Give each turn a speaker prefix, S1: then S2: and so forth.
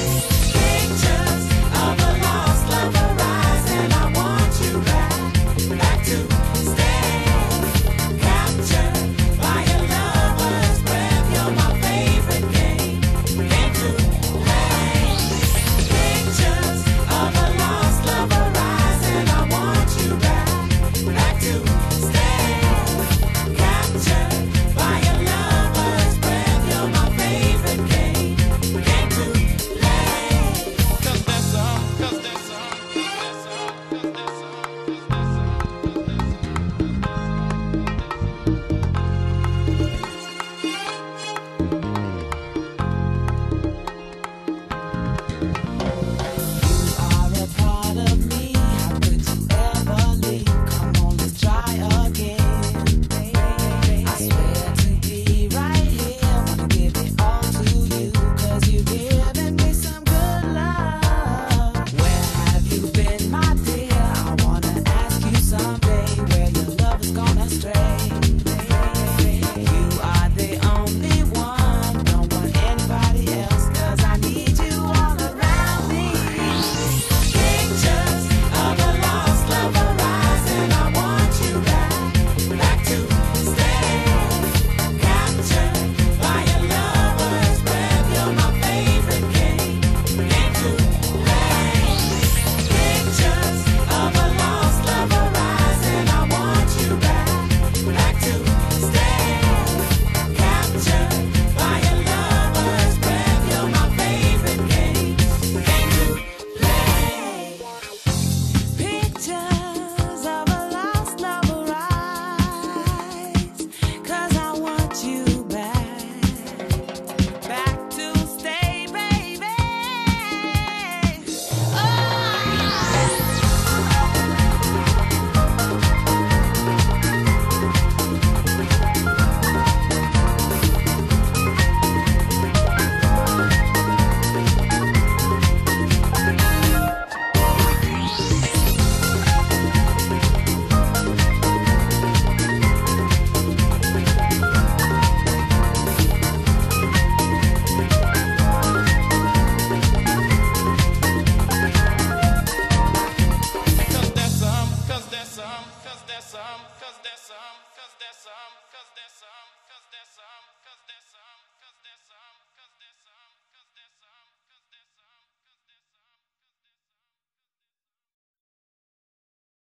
S1: Podcast. cause there's some, um, cause there's some, um, cause there's some, um, cause there's some, cause there's.